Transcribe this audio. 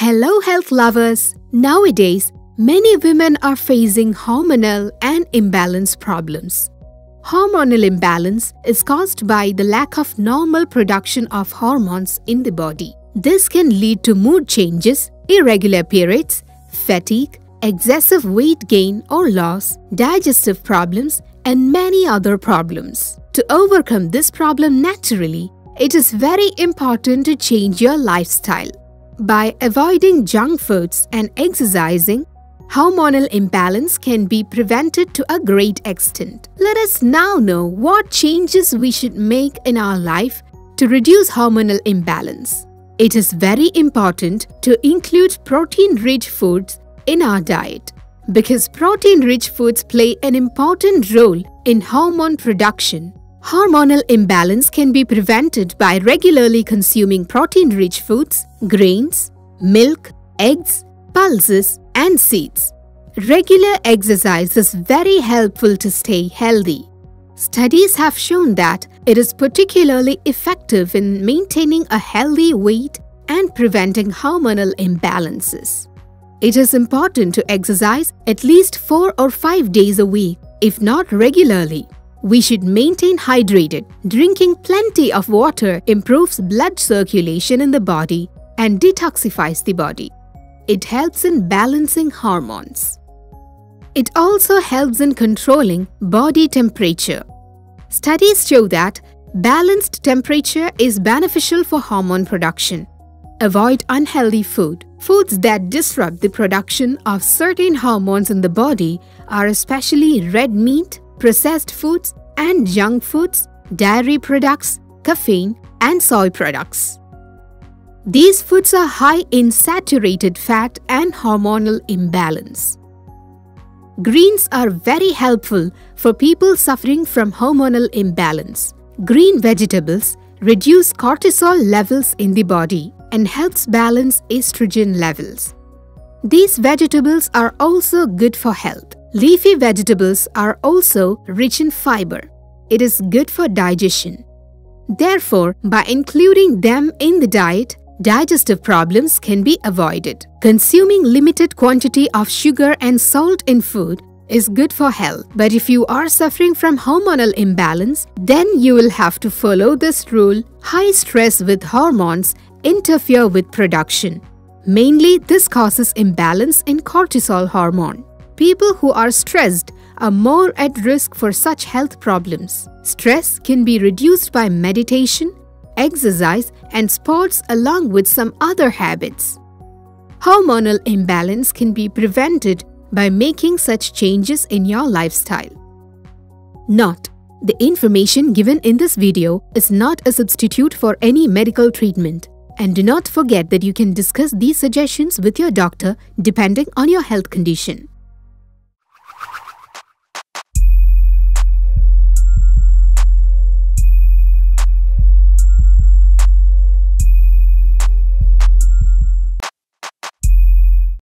Hello, health lovers! Nowadays, many women are facing hormonal and imbalance problems. Hormonal imbalance is caused by the lack of normal production of hormones in the body. This can lead to mood changes, irregular periods, fatigue, excessive weight gain or loss, digestive problems, and many other problems. To overcome this problem naturally, it is very important to change your lifestyle. By avoiding junk foods and exercising, hormonal imbalance can be prevented to a great extent. Let us now know what changes we should make in our life to reduce hormonal imbalance. It is very important to include protein-rich foods in our diet because protein-rich foods play an important role in hormone production. Hormonal imbalance can be prevented by regularly consuming protein-rich foods, grains, milk, eggs, pulses, and seeds. Regular exercise is very helpful to stay healthy. Studies have shown that it is particularly effective in maintaining a healthy weight and preventing hormonal imbalances. It is important to exercise at least 4 or 5 days a week, if not regularly. We should maintain hydrated. Drinking plenty of water improves blood circulation in the body and detoxifies the body. It helps in balancing hormones. It also helps in controlling body temperature. Studies show that balanced temperature is beneficial for hormone production. Avoid unhealthy food. Foods that disrupt the production of certain hormones in the body are especially red meat, processed foods and junk foods, dairy products, caffeine, and soy products. These foods are high in saturated fat and hormonal imbalance. Greens are very helpful for people suffering from hormonal imbalance. Green vegetables reduce cortisol levels in the body and helps balance estrogen levels. These vegetables are also good for health. Leafy vegetables are also rich in fiber. It is good for digestion. Therefore, by including them in the diet, digestive problems can be avoided. Consuming limited quantity of sugar and salt in food is good for health. But if you are suffering from hormonal imbalance, then you will have to follow this rule. High stress with hormones interfere with production. Mainly, this causes imbalance in cortisol hormone. People who are stressed are more at risk for such health problems. Stress can be reduced by meditation, exercise, and sports along with some other habits. Hormonal imbalance can be prevented by making such changes in your lifestyle. Note: The information given in this video is not a substitute for any medical treatment. And do not forget that you can discuss these suggestions with your doctor depending on your health condition.